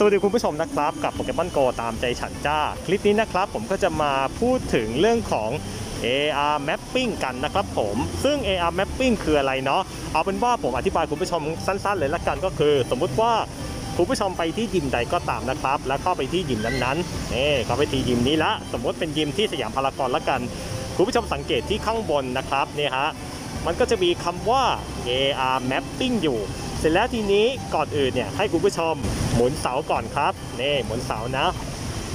สวัสดีคุณผู้ชมนะครับ กับโปเกมอนโกตามใจฉันจ้า คลิปนี้นะครับผมก็จะมาพูดถึงเรื่องของ AR mapping กันนะครับผม ซึ่ง AR mapping คืออะไรเนาะเอาเป็นว่าผมอธิบายคุณผู้ชมสั้นๆ เลยละกันก็คือ สมมุติว่าคุณผู้ชมไปที่ยิมใดก็ตามนะครับ แล้วเข้าไปที่ยิมนั้นๆนี่เข้าไปที่ยิมนี้ละ สมมติเป็นยิมที่สยามพารากอนละกัน คุณผู้ชมสังเกตที่ข้างบนนะครับเนี่ยฮะมันก็จะมีคำว่า AR mapping อยู่ เสร็จแล้วทีนี้ก่อนอื่นเนี่ยให้คุณผู้ชมหมุนเสาก่อนครับนี่หมุนเสานะ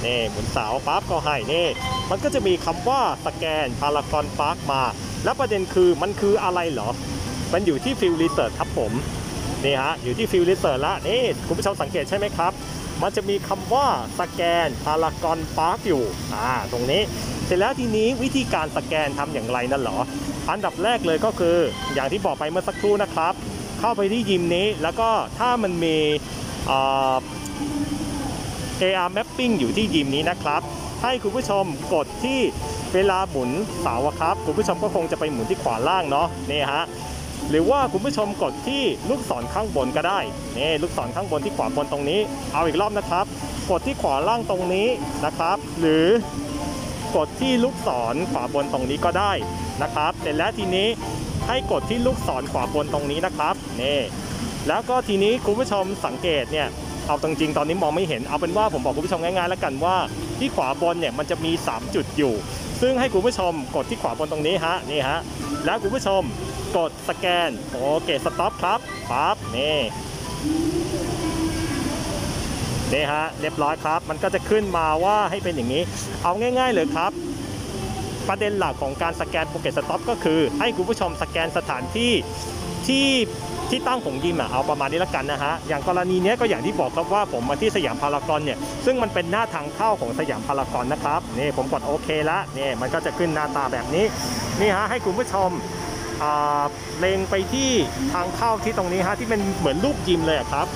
นี่หมุนเสาปั๊บก็ให้นี่มันก็จะมีคำว่าสแกนพารากอนพาร์คมา แล้วประเด็นคือมันคืออะไรเหรอ มันอยู่ที่ field research ครับผมนี่ฮะอยู่ที่ field research ละนี่คุณผู้ชมสังเกตใช่ไหมครับ มันจะมีคำว่าสแกนพารากอนพาร์คอยู่อ่าตรงนี้ เสร็จแล้วทีนี้วิธีการสแกนทำอย่างไรนั่นเหรอ อันดับแรกเลยก็คืออย่างที่บอกไปเมื่อสักครู่นะครับ เข้าไปที่ยิมนี้ แล้วก็ถ้ามันมีเอ AR mapping อยู่ที่ยิมนี้นะครับ ให้คุณผู้ชมกดที่เวลาหมุนเสาครับ คุณผู้ชมก็คงจะไปหมุนที่ขวาล่างเนาะนี่ฮะหรือว่าคุณผู้ชมกดที่ลูกศรข้างบนก็ได้นี่ลูกศรข้างบนที่ขวาบนตรงนี้ เอาอีกรอบนะครับ กดที่ขวาล่างตรงนี้นะครับ หรือกดที่ลูกศรขวาบนตรงนี้ก็ได้นะครับเสร็จแล้วทีนี้ ให้กดที่ลูกศรขวาบนตรงนี้นะครับนี่แล้วก็ทีนี้คุณผู้ชมสังเกตเนี่ยเอาจริงๆตอนนี้มองไม่เห็นเอาเป็นว่าผมบอกคุณผู้ชมง่ายๆแล้วกันว่าที่ขวาบนเนี่ยมันจะมี 3 จุดอยู่ ซึ่งให้คุณผู้ชมกดที่ขวาบนตรงนี้ฮะนี่ฮะแล้วคุณผู้ชมกดสแกน Pokestop ครับปั๊บนี่นี่ฮะเรียบร้อยครับ มันก็จะขึ้นมาว่าให้เป็นอย่างนี้ เอาง่าย ๆเลยครับ ประเด็นหลักของการสแกนโปเกตสต็อปก็คือ ให้คุณผู้ชมสแกนสถานที่ที่ที่ตั้งของยิมอะเอาประมาณนี้ละกันนะฮะ อย่างกรณีนี้ก็อย่างที่บอกครับว่าผมมาที่สยามพารากอนเนี่ย ซึ่งมันเป็นหน้าทางเข้าของสยามพารากอนนะครับ นี่ผมกดโอเคละนี่มันก็จะขึ้นหน้าตาแบบนี้ นี่ฮะให้คุณผู้ชมเล็งไปที่ทางเข้าที่ตรงนี้ฮะที่เป็นเหมือนรูปยิมเลยครับ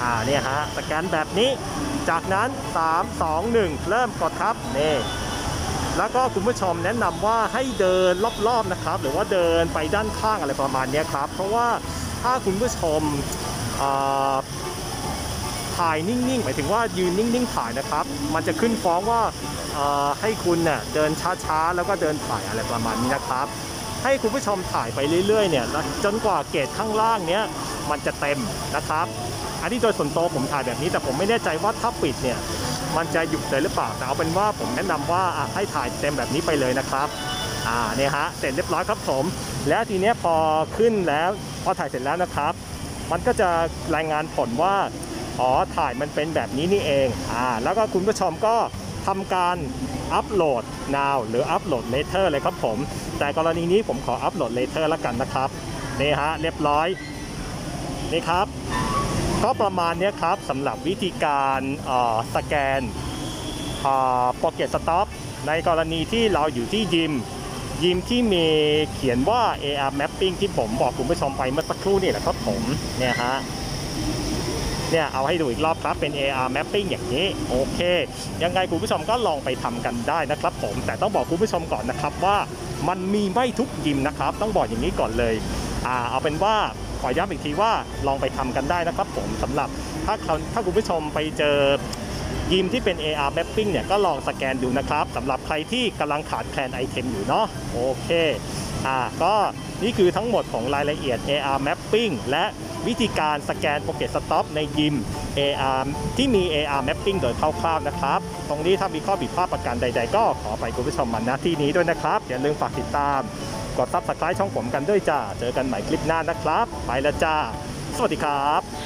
อ่าเนี่ยฮะสแกนแบบนี้ จากนั้น 3 2 1 เริ่มกดครับนี่ แล้วก็คุณผู้ชมแนะนำว่าให้เดินรอบๆนะครับ หรือว่าเดินไปด้านข้างอะไรประมาณนี้ครับ เพราะว่าถ้าคุณผู้ชมถ่ายนิ่งๆ หมายถึงว่ายืนนิ่งๆถ่ายนะครับ มันจะขึ้นฟ้องว่าให้คุณเน่ยเดินช้าๆ แล้วก็เดินถ่ายอะไรประมาณนี้นะครับ ให้คุณผู้ชมถ่ายไปเรื่อยๆเนี่ยจนกว่าเกรดข้างล่างเนี้ย มันจะเต็มนะครับ อันนี้โดยส่วนตัวผมถ่ายแบบนี้แต่ผมไม่แน่ใจว่าถ้าปิดเนี่ยมันจะหยุดเลยหรือเปล่าแต่เอาเป็นว่าผมแนะนำว่าให้ถ่ายเต็มแบบนี้ไปเลยนะครับอ่าเนี่ยฮะเสร็จเรียบร้อยครับผม แล้วทีเนี้ยพอขึ้นแล้วพอถ่ายเสร็จแล้วนะครับ มันก็จะรายงานผลว่าอ๋อถ่ายมันเป็นแบบนี้นี่เองอ่าแล้วก็คุณผู้ชมก็ทำการอัปโหลด now หรืออัปโหลด later เลยครับผม แต่กรณีนี้ผมขออัปโหลด later แล้วกันนะครับนี่ฮะเรียบร้อย นี่ครับ ก็ประมาณนี้ครับสำหรับวิธีการสแกนโปเกตสต็อปในกรณีที่เราอยู่ที่ยิม ยิมที่มีเขียนว่า AR mapping ที่ผมบอกคุณผู้ชมไปเมื่อสักครู่นี่แหละครับผมเนี่ยฮะเนี่ยเอาให้ดูอีกรอบครับเป็น AR mapping อย่างนี้ โอเค ยังไงคุณผู้ชมก็ลองไปทำกันได้นะครับผมแต่ต้องบอกคุณผู้ชมก่อนนะครับว่ามันมีไม่ทุกยิมนะครับ ต้องบอกอย่างนี้ก่อนเลยอ่าเอาเป็นว่า อย้ำอีกทีว่าลองไปทำกันได้นะครับผมสำหรับถ้าถ้าคุณผู้ชมไปเจอยิมที่เป็น AR mapping เนี่ยก็ลองสแกนดูนะครับสำหรับใครที่กำลังขาดแคลนไอเทมอยู่เนาะโอเคอ่าก็นี่คือทั้งหมดของรายละเอียด AR mapping และวิธีการสแกนโปเกตสต็อปในยิม AR ที่มี AR mapping โดยคร่าวๆนะครับ ตรงนี้ถ้ามีข้อผิดพลาดประการใด ๆ ก็ขอไปคุณผู้ชมมันหน้าที่นี้ด้วยนะครับ อย่าลืมฝากติดตาม กด subscribe ช่องผมกันด้วยจ้า เจอกันใหม่คลิปหน้านะครับ ไปแล้วจ้า สวัสดีครับ